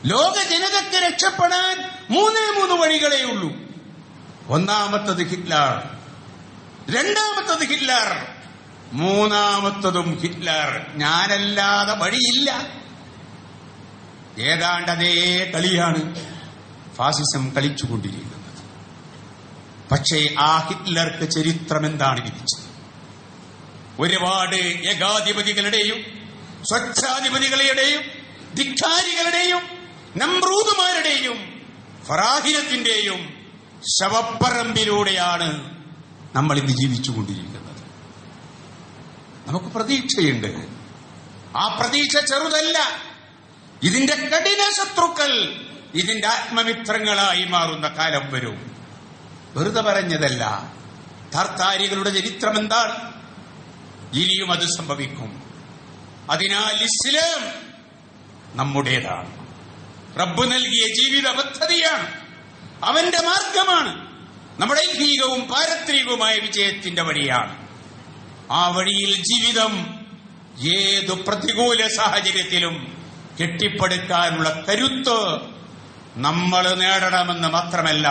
ലോക ജനതയ്ക്ക് രക്ഷപ്പെടാൻ മൂന്നേ മൂന്ന് വഴികളേ ഉള്ളൂ. ഒന്നാമത്തത് ഹിറ്റ്ലർ രണ്ടാമത്തത് ഹിറ്റ്ലർ മൂന്നാമത്തതും ഹിറ്റ്ലർ. ഞാനല്ലാതെ വഴിയില്ല. ഏതാണ്ട് അതേ കളിയാണ്. ഫാസിസം കളിച്ചുകൊണ്ടിരിക്കുന്നത് പക്ഷേ ആ ഹിറ്റ്ലർക്ക് ചരിത്രം എന്താണ് വിധിച്ചത്? ഒരുപാട് ഏകാധിപതികളുടെയും സ്വച്ഛാധിപതികളുടെയും ധിക്കാരികളുടെയും നമ്രൂതുമാരുടെയും ഫറാഹിനത്തിന്റെയും ശവപ്പറമ്പിലൂടെയാണ് നമ്മൾ ഇന്ന് ജീവിച്ചുകൊണ്ടിരിക്കുന്നത്. നമുക്ക് പ്രതീക്ഷയുണ്ട്. ആ പ്രതീക്ഷ ചെറുതല്ല. ഇതിന്റെ കഠിന ശത്രുക്കൾ ഇതിന്റെ ആത്മമിത്രങ്ങളായി മാറുന്ന കാലം വരും. വെറുതെ പറഞ്ഞതല്ല താർത്താരികളുടെ ചരിത്രം എന്താണ്? ഇനിയും അത് സംഭവിക്കും. അതിനാൽ ഇസ്ലാം നമ്മുടേതാണ്. റബ്ബ് നൽകിയ ജീവിത പദ്ധതിയാണ് അവന്റെ മാർഗമാണ്. നമ്മുടെ ഐഹികവും പാരത്രികവുമായ വിജയത്തിന്റെ വഴിയാണ്. ആ വഴിയിൽ ജീവിതം ഏതു പ്രതികൂല സാഹചര്യത്തിലും കെട്ടിപ്പടുക്കാനുള്ള കരുത്ത് നമ്മൾ നേടണമെന്ന് മാത്രമല്ല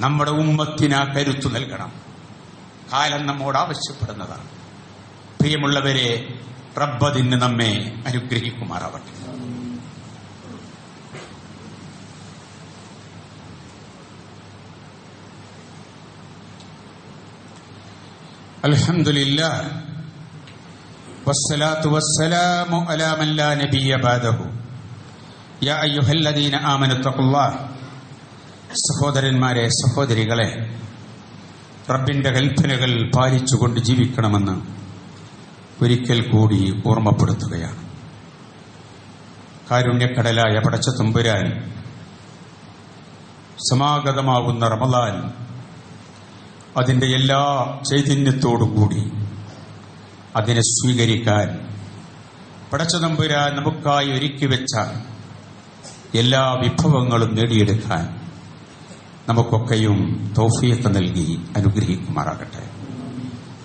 നമ്മുടെ ഉമ്മത്തിന് കരുത്തു നൽകണം. കാലം നമ്മോട് ആവശ്യപ്പെടുന്നതാണ്. പ്രിയമുള്ളവരെ റബ്ബതിന് നമ്മെ അനുഗ്രഹിക്കുമാറാവട്ടെ. അൽഹംദുലില്ലാ വസ്സലാത്തു വസ്സലാമു അലാമല്ലാ നബിയ ബാദഹു. സഹോദരന്മാരെ സഹോദരികളെ റബ്ബിന്റെ കൽപ്പനകൾ പാലിച്ചുകൊണ്ട് ജീവിക്കണമെന്ന് ഒരിക്കൽ കൂടി ഓർമ്മപ്പെടുത്തുകയാണ്. കാരുണ്യക്കടലായ പടച്ച തുമ്പുരാൻ സമാഗതമാകുന്ന റമലാൻ അതിന്റെ എല്ലാ ചൈതന്യത്തോടും കൂടി അതിനെ സ്വീകരിക്കാൻ പടച്ചതമ്പുരാൻ നമുക്കായി ഒരുക്കി വെച്ച എല്ലാ വിഭവങ്ങളും നേടിയെടുക്കാൻ നമുക്കൊക്കെയും തോഫിയൊക്കെ നൽകി അനുഗ്രഹിക്കുമാറാകട്ടെ.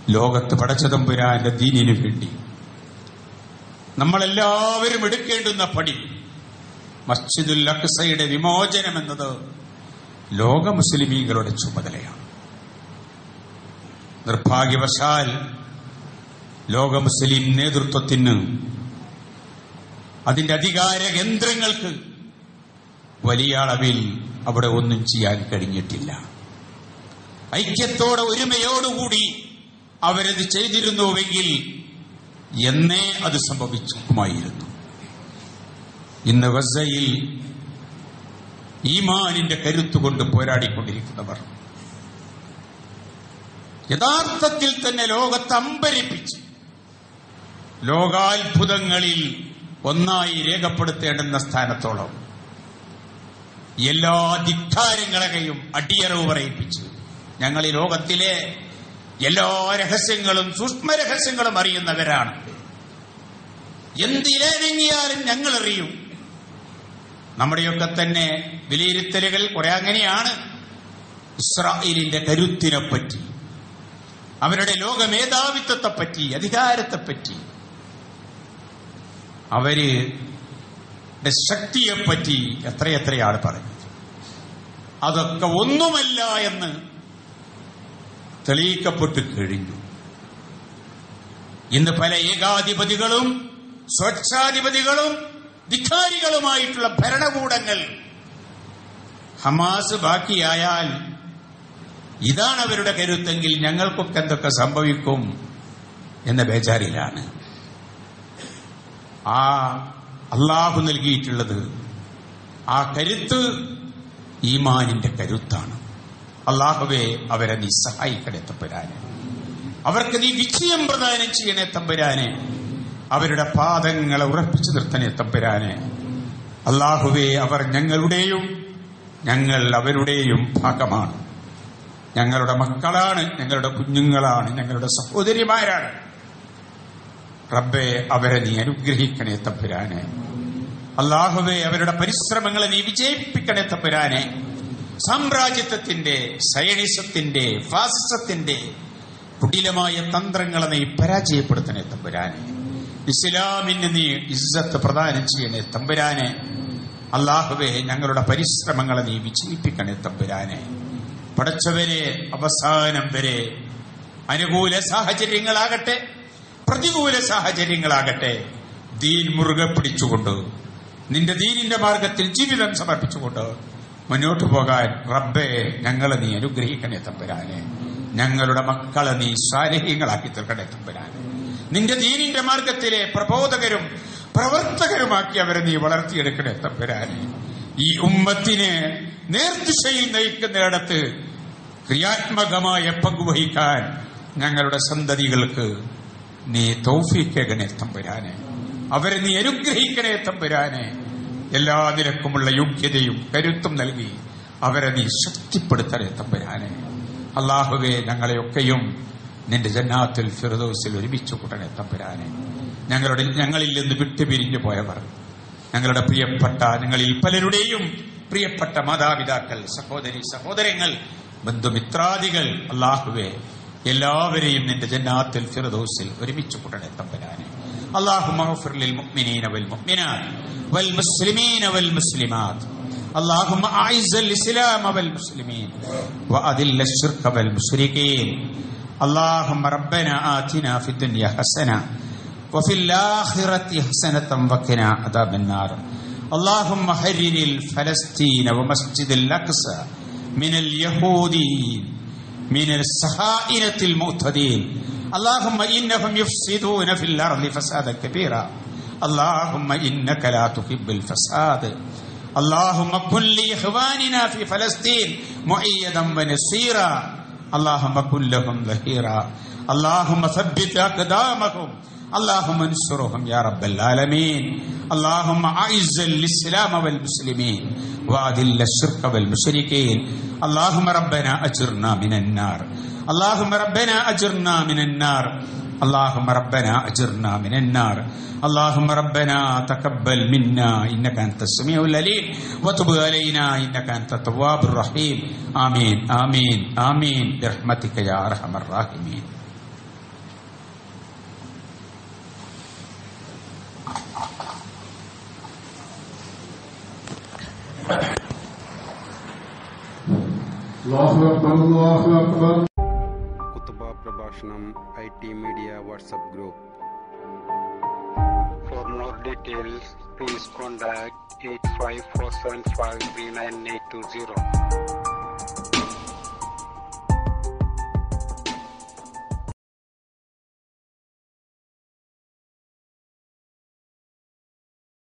ലോകത്ത് പടച്ചതമ്പുരാന്റെ ദീനിനു വേണ്ടി നമ്മളെല്ലാവരും എടുക്കേണ്ടുന്ന പടി മസ്ജിദുൽ അക്സയുടെ വിമോചനം എന്നത് ലോക മുസ്ലിമീങ്ങളുടെ ചുമതലയാണ്. നിർഭാഗ്യവശാൽ ലോക മുസ്ലിം നേതൃത്വത്തിന് അതിന്റെ അധികാര കേന്ദ്രങ്ങൾക്ക് വലിയ അളവിൽ അവിടെ ഒന്നും ചെയ്യാൻ കഴിഞ്ഞിട്ടില്ല. ഐക്യത്തോടെ ഒരുമയോടുകൂടി അവരത് ചെയ്തിരുന്നുവെങ്കിൽ എന്നേ അത് സംഭവിച്ചുമായിരുന്നു ഇന്ന് ഗസയിൽ ഈമാനിന്റെ കരുത്തുകൊണ്ട് പോരാടിക്കൊണ്ടിരിക്കുന്നവർ യഥാർത്ഥത്തിൽ തന്നെ ലോകത്തെ അമ്പരിപ്പിച്ച് ലോകാത്ഭുതങ്ങളിൽ ഒന്നായി രേഖപ്പെടുത്തേണ്ടുന്ന സ്ഥാനത്തോളം എല്ലാ ധിക്കാരങ്ങളെയും അടിയറവ് പറയിപ്പിച്ചു. ഞങ്ങൾ ഈ ലോകത്തിലെ എല്ലാ രഹസ്യങ്ങളും സൂക്ഷ്മ രഹസ്യങ്ങളും അറിയുന്നവരാണ്. എന്തിലേനെങ്ങിയാലും ഞങ്ങൾ അറിയും നമ്മുടെയൊക്കെ തന്നെ വിലയിരുത്തലുകൾ കുറെ അങ്ങനെയാണ്. ഇസ്രായേലിന്റെ കരുത്തിനെപ്പറ്റി അവരുടെ ലോകമേധാവിത്വത്തെപ്പറ്റി അധികാരത്തെപ്പറ്റി അവർ ശക്തിയെപ്പറ്റി എത്രയെത്രയാണ് പറഞ്ഞത് അതൊക്കെ ഒന്നുമല്ല എന്ന് തെളിയിക്കപ്പെട്ടു കഴിഞ്ഞു. ഇന്ന് പല ഏകാധിപതികളും സ്വച്ഛാധിപതികളും ധിക്കാരികളുമായിട്ടുള്ള ഭരണകൂടങ്ങൾ ഹമാസ് ബാക്കിയായാൽ ഇതാണ് അവരുടെ കരുത്തെങ്കിൽ ഞങ്ങൾക്കൊക്കെ എന്തൊക്കെ സംഭവിക്കും എന്ന ബേജാറിലാണ്. ആ അള്ളാഹു നൽകിയിട്ടുള്ളത് ആ കരുത്ത് ഈമാനിന്റെ കരുത്താണ്. അള്ളാഹുവെ അവരെ നീ സഹായിക്കണേ തമ്പുരാനെ. അവർക്ക് നീ വിജയം പ്രദാനം ചെയ്യണേ തമ്പുരാനെ. അവരുടെ പാദങ്ങളെ ഉറപ്പിച്ചു നിർത്തണേ തമ്പുരാനെ. അള്ളാഹുവെ അവർ ഞങ്ങളുടെയും ഞങ്ങൾ അവരുടെയും ഭാഗമാണ്. ഞങ്ങളുടെ മക്കളാണ് ഞങ്ങളുടെ കുഞ്ഞുങ്ങളാണ് ഞങ്ങളുടെ സഹോദരിമാരാണ്. റബ്ബെ അവരെ നീ അനുഗ്രഹിക്കണേ തമ്പുരാനെ. അള്ളാഹുവെ അവരുടെ പരിശ്രമങ്ങളെ നീ വിജയിപ്പിക്കണേ തമ്പുരാനെ. സാമ്രാജ്യത്വത്തിന്റെ സയണിസത്തിന്റെ ഫാസിസത്തിന്റെ കുടിലമായ തന്ത്രങ്ങളെ നീ പരാജയപ്പെടുത്തണേ തമ്പുരാനെ. ഇസ്ലാമിന് നീ ഇസ്സത്ത് പ്രദാനം ചെയ്യണേ തമ്പുരാനെ. അള്ളാഹുവെ ഞങ്ങളുടെ പരിശ്രമങ്ങളെ നീ വിജയിപ്പിക്കണേ തമ്പുരാനെ. പടച്ചവരെ അവസാനം വരെ അനുകൂല സാഹചര്യങ്ങളാകട്ടെ പ്രതികൂല സാഹചര്യങ്ങളാകട്ടെ ദീൻ മുറുകെ പിടിച്ചുകൊണ്ട് നിന്റെ ദീനിന്റെ മാർഗത്തിൽ ജീവിതം സമർപ്പിച്ചുകൊണ്ട് മുന്നോട്ട് പോകാൻ റബ്ബെ ഞങ്ങളെ നീ അനുഗ്രഹിക്കണേ തമ്പുരാനെ. ഞങ്ങളുടെ മക്കളെ നീ സാരഹ്യങ്ങളാക്കി തീർക്കണേ തമ്പുരാനെ. നിന്റെ ദീനിന്റെ മാർഗത്തിലെ പ്രബോധകരും പ്രവർത്തകരുമാക്കി അവരെ നീ വളർത്തിയെടുക്കണേ തമ്പുരാനെ. ഈ ഉമ്മത്തിനെ നേർദിശയിൽ നയിക്കുന്നിടത്ത് ക്രിയാത്മകമായ പങ്കുവഹിക്കാൻ ഞങ്ങളുടെ സന്തതികൾക്ക് നീ തൗഫീക്കണേ തമ്പുരാനെ. അവരെ നീ അനുഗ്രഹിക്കണേ തമ്പുരാനെ. എല്ലാ നിലക്കുമുള്ള യോഗ്യതയും കരുത്തും നൽകി അവരെ നീ ശക്തിപ്പെടുത്തണേ തമ്പുരാനെ. അള്ളാഹുവെ ഞങ്ങളെയൊക്കെയും നിന്റെ ജന്നാത്തിൽ ഫിറദോസിൽ ഒരുമിച്ച് കൂട്ടണേ തമ്പുരാനെ. ഞങ്ങളുടെ ഞങ്ങളിൽ നിന്ന് വിട്ടുപിരിഞ്ഞു പോയവർ ഞങ്ങളുടെ പ്രിയപ്പെട്ട ഞങ്ങളിൽ പലരുടെയും പ്രിയപ്പെട്ട മാതാപിതാക്കൾ സഹോദരി സഹോദരങ്ങൾ ബന്ധുമിത്രാദികൾ അള്ളാഹുവെ എല്ലാവരെയും നിന്റെ ജന്നാത്തിൽ ഫിറദോസിൽ ഒരുമിച്ച് കൂട്ടണേ തമ്പുരാനെ. اللهم اغفر للمؤمنين والمؤمنات والمسلمين والمسلمات. اللهم أعز الإسلام والمسلمين وأذل الشرك والمشركين. اللهم ربنا آتنا في الدنيا حسنة وفي الآخرة حسنة وقنا عذاب النار. اللهم حرر الفلسطين ومسجد الأقصى من اليهودين من السخائنة المعتدين اللهم إنهم يفسدون في الأرض فسادا كبيرا. اللهم إنك لا تحب الفساد. اللهم كن لإخواننا في فلسطين مؤيدا ونصيرا. اللهم كن لهم ظهيرا. اللهم ثبت أقدامهم. اللهم انصرهم يا رب العالمين. اللهم أعز الإسلام والمسلمين وأذل الشرك والمشركين. اللهم ربنا أجرنا من النار. اللهم ربنا أجرنا من النار. اللهم ربنا أجرنا من النار. اللهم ربنا تقبل منا. إنك أنت السميع العليم. وتب علينا. إنك أنت التواب الرحيم. آمين. آمين. آمين. برحمتك يا أرحم الراحمين. الله أكبر. الله أكبر. Prabhashanam IT Media WhatsApp group. For more details, please contact 854753980.